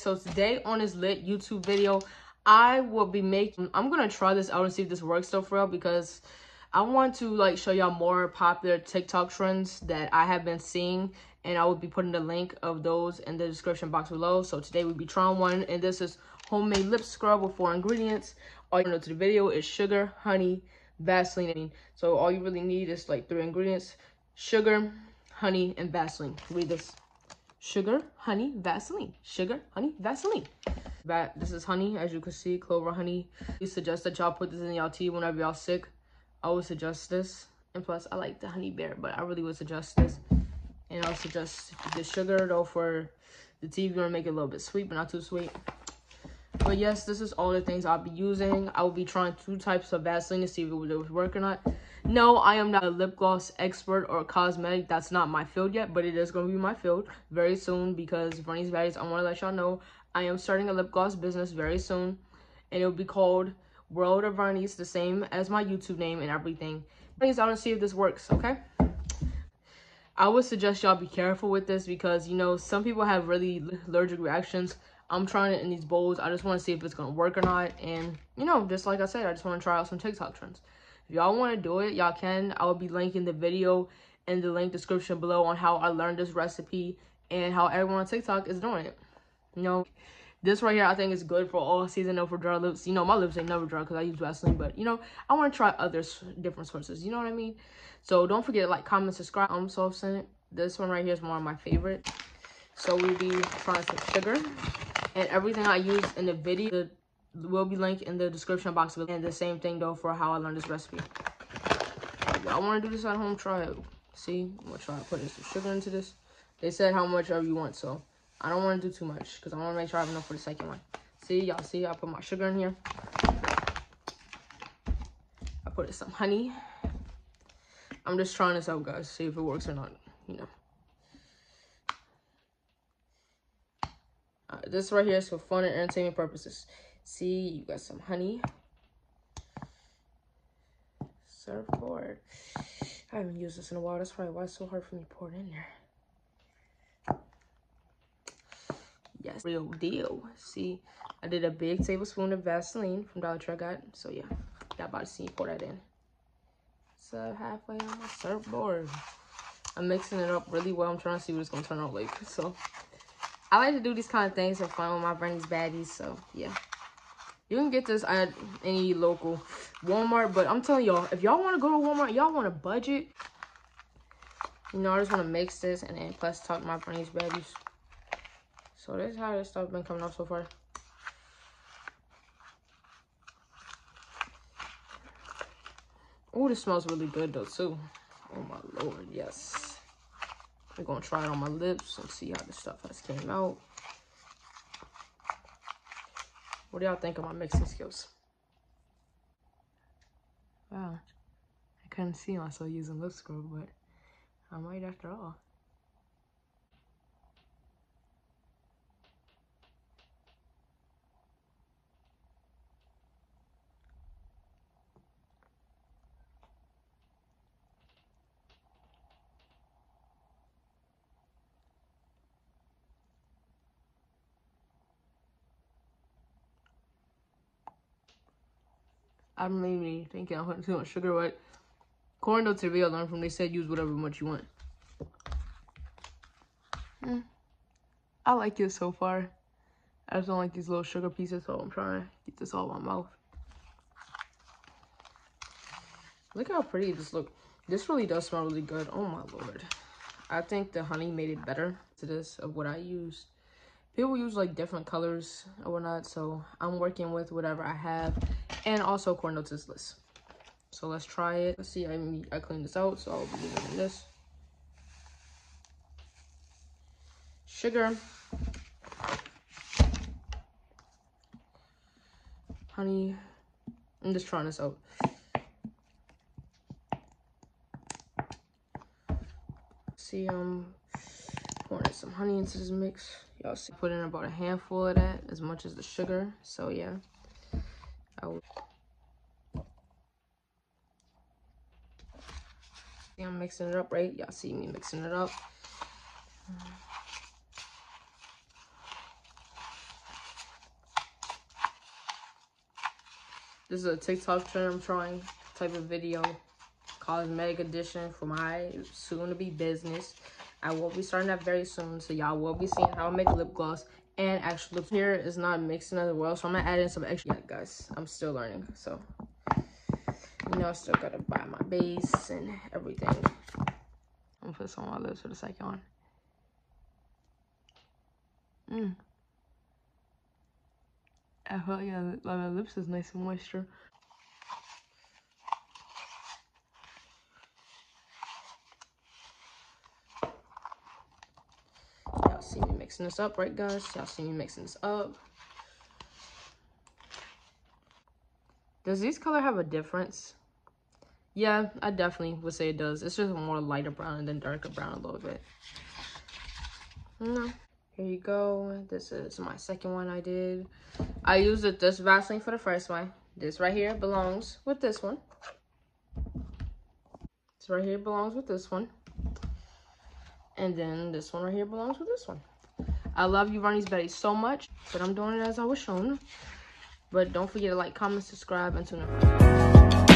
so today on this lit YouTube video, I will be making, I'm going to try this out and see if this works though for real because I want to like show y'all more popular TikTok trends that I have been seeing and I will be putting the link of those in the description box below. So today we'll be trying one and this is homemade lip scrub with four ingredients. All you know to the video is sugar, honey, Vaseline. So all you really need is like three ingredients, sugar, honey, and Vaseline. Read this sugar, honey, Vaseline. Sugar, honey, Vaseline. That this is honey, as you can see, clover honey. We suggest that y'all put this in y'all tea whenever y'all sick. I would suggest this. And plus, I like the honey bear, but I really would suggest this. And I would suggest the sugar, though, for the tea. You're going to make it a little bit sweet, but not too sweet. But yes, this is all the things I'll be using. I will be trying two types of Vaseline to see if it would work or not. No, I am not a lip gloss expert or cosmetic. That's not my field yet, but it is going to be my field very soon because Verniece Baddies, I want to let y'all know I am starting a lip gloss business very soon. And it will be called World of Verniece, the same as my YouTube name and everything. Please, I want to see if this works, okay? I would suggest y'all be careful with this because, you know, some people have really allergic reactions. I'm trying it in these bowls. I just want to see if it's going to work or not. And, you know, just like I said, I just want to try out some TikTok trends. If y'all want to do it, y'all can. I will be linking the video in the link description below on how I learned this recipe and how everyone on TikTok is doing it. You know, this right here I think is good for all season though for dry lips. You know, my lips ain't never dry because I use Vaseline, but you know, I want to try other different sources. You know what I mean? So don't forget to like, comment, subscribe. I'm so sent. This one right here is one of my favorite. So we'll be trying some sugar and everything I use in the video will be linked in the description box. And the same thing though for how I learned this recipe. I want to do this at home, try it. See, I'm gonna try to put some sugar into this. They said how much ever you want, so I don't want to do too much because I want to make sure I have enough for the second one. See, y'all see, I put my sugar in here. I put some honey. I'm just trying this out, guys. See if it works or not, you know. This right here is for fun and entertainment purposes. See, you got some honey. Surfboard. I haven't used this in a while. That's probably why it's so hard for me to pour it in there. Yes, real deal. See, I did a big tablespoon of Vaseline from Dollar Tree I got. So yeah, got about to see you pour that in. So halfway on my surfboard. I'm mixing it up really well. I'm trying to see what it's gonna turn out like. So I like to do these kind of things for fun with my Verniece baddies. So yeah. You can get this at any local Walmart, but I'm telling y'all, if y'all want to go to Walmart, y'all want to budget, you know, I just want to mix this and then plus talk to my Verniece baddies. So this is how this stuff been coming out so far. Oh, this smells really good though too. Oh my lord, yes. We're gonna try it on my lips and see how the stuff has came out. What do y'all think of my mixing skills? Wow, I couldn't see myself using lip scrub, but I might after all. I am maybe thinking I'm putting too much sugar, but corn dough to be learned from they said use whatever much you want. Mm. I like it so far. I just don't like these little sugar pieces, so I'm trying to get this all in my mouth. Look how pretty this look. This really does smell really good. Oh my lord. I think the honey made it better to this of what I used. People use like different colors or whatnot, so I'm working with whatever I have and also corn nuts is list. So let's try it. Let's see, I, I cleaned this out, so I'll be using this. Sugar. Honey. I'm just trying this out. See, um, pouring some honey into this mix. Y'all see, put in about a handful of that, as much as the sugar. So yeah out. See, I'm mixing it up, right? Y'all see me mixing it up. This is a TikTok trend I'm trying type of video. Cosmetic edition for my soon-to-be business. I will be starting that very soon. So y'all will be seeing how I make lip gloss and actual lip here is not mixing as well. So I'm gonna add in some extra. Yeah, guys, I'm still learning. So, you know, I still gotta buy my base and everything. I'm gonna put some on my lips for the second one. Mmm. I feel like my lips is nice and moisture. Y'all see me mixing this up, right guys? Y'all see me mixing this up. Does this color have a difference? Yeah, I definitely would say it does. It's just more lighter brown than darker brown a little bit. No. Here you go. This is my second one I did. I used it, this Vaseline for the first one. This right here belongs with this one. This right here belongs with this one. And then this one right here belongs with this one. I love Uverni's Betty so much, but I'm doing it as I was shown. But don't forget to like, comment, subscribe, and tune in.